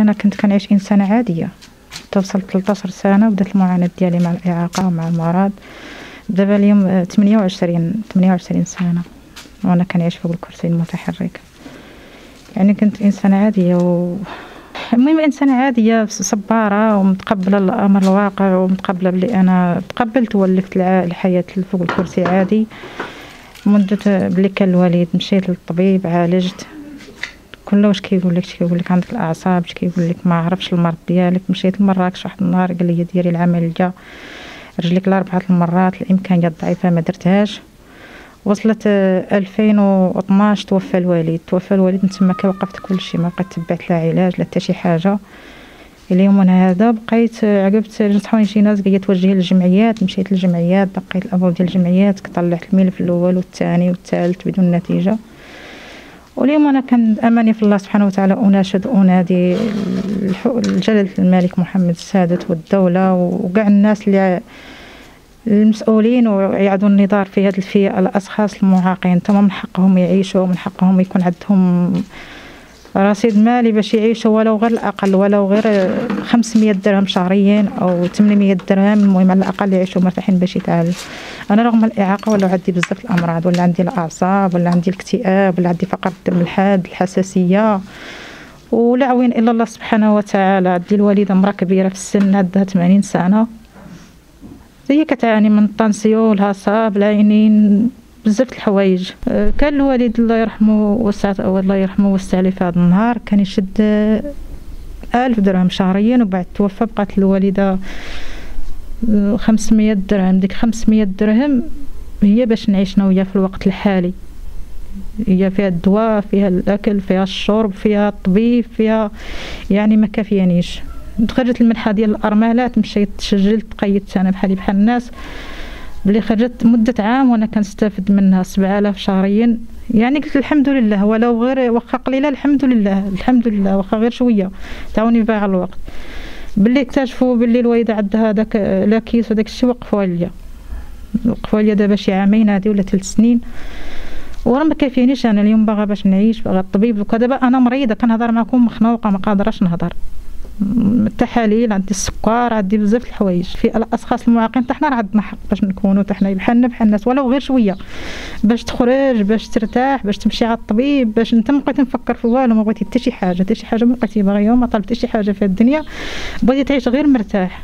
أنا كنت كنعيش إنسانة عادية. توصل 13 سنة وبدأت المعاناة ديالي مع الإعاقة ومع المرض. دابا اليوم 28 28 سنة وأنا كنعيش فوق الكرسي المتحرك. يعني كنت إنسانة عادية و المهم إنسانة عادية صبارة ومتقبلة الأمر الواقع ومتقبلة بلي أنا تقبلت ولفت الحياة فوق الكرسي عادي. مدة بلي كان الوالد مشيت للطبيب عالجت. كل واش كيقول لك كيقول لك عندك الأعصاب كيقول لك ما عرفش المرض ديالك مشيت لمراكش واحد النهار قال لي ديري العملية رجليك لأربعة المرات الامكانيات ضعيفه ما درتهاش. وصلت 2012 توفى الوالد. توفى الوالد من تما وقفت كل شيء ما بقيت تبعت لا علاج لا حتى شي حاجة. اليوم أنا هذا بقيت عقبت نصحوني شي ناس قالت توجهي للجمعيات. مشيت للجمعيات دقيت الابواب ديال الجمعيات طلعت الملف الأول والثاني والثالث بدون نتيجة. واليوم أنا كان أماني في الله سبحانه وتعالى أناشد أنادي الجلاله الملك محمد السادات والدولة وكاع الناس اللي المسؤولين ويعدوا النظار في هذه الفئة الأشخاص المعاقين. تمام من حقهم يعيشوا من حقهم يكون عندهم رصيد مالي باش يعيشوا ولو غير الأقل ولو غير 500 درهم شهريا أو 800 درهم المهم على الأقل يعيشوا مرتاحين باش يتعالج أنا رغم الإعاقة ولا عندي بزاف الأمراض ولا عندي الأعصاب ولا عندي الاكتئاب ولا عندي فقر الدم الحاد الحساسية ولا عوين إلا الله سبحانه وتعالى. عندي الوالدة مرأة كبيرة في السن عندها 80 سنة. هي كتعاني من الطنسيون الهصاب العينين بزاف الحوايج. أه، كان الوالد الله يرحمه وسع الله يرحمه وسع لي في هذا النهار. كان يشد ألف درهم شهريا وبعد توفى بقات الوالدة أه، خمسمية درهم. ديك خمسمية درهم هي باش نعيش وياه في الوقت الحالي. هي فيها الدواء فيها الأكل فيها الشرب فيها الطبيب فيها يعني ما كافيانيش خرجت المنحة ديال الارملات مشيت تسجلت قيدت أنا بحالي بحال الناس. بلي خرجت مدة عام وأنا كنستافد منها 7000 شهريا. يعني قلت الحمد لله ولو غير واخا قليلة الحمد لله الحمد لله واخا غير شوية. تعاوني بها على الوقت. باللي اكتشفوا باللي الوالده عندها هذاك la caisse وداك الشيء وقفوا عليا. وقفوا عليا دابا شي عامين هادي ولا ثلاث سنين. وراه ما كافينيش أنا اليوم باغا باش نعيش باغا الطبيب دابا أنا مريضة كنهضر معكم مخنوقة ما قادراش نهضر. التحاليل عندي السكر عندي بزاف الحوايج. في الأشخاص المعاقين حتى حنا عندنا حق باش نكونوا حتى حنا بحالنا بحال الناس. ولو غير شوية باش تخرج باش ترتاح باش تمشي على الطبيب باش أنت ما نفكر في والو ما بغيتي حتى شي حاجة. حتى شي حاجة ما بقيتي باغية ما طلبتي شي حاجة في الدنيا. بغيتي تعيش غير مرتاح.